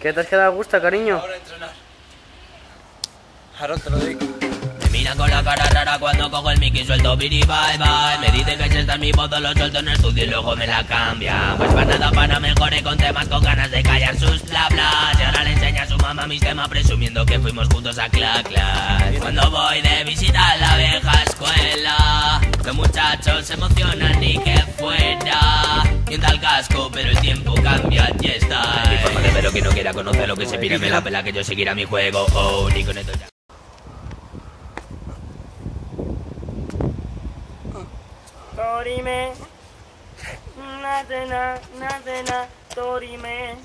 ¿Qué te has quedado a gusto, cariño? Ahora entrenar. Ahora te lo digo. Me miran con la cara rara cuando cojo el mic y suelto biri bye bye Me dicen que si está en mi voz lo suelto en el estudio y luego me la cambian Pues para nada para mejores con temas con ganas de callar sus bla Y ahora le enseña a su mamá mis temas presumiendo que fuimos juntos a clac clac Cuando voy de visita a la vieja escuela Los muchachos se emocionan ni que fuera Mienta el casco pero el tiempo cambia y ver que no quiera conocer lo que se pide me la pela que yo seguirá mi juego Oh, ni con esto ya Torime. Natena, natena, Torime.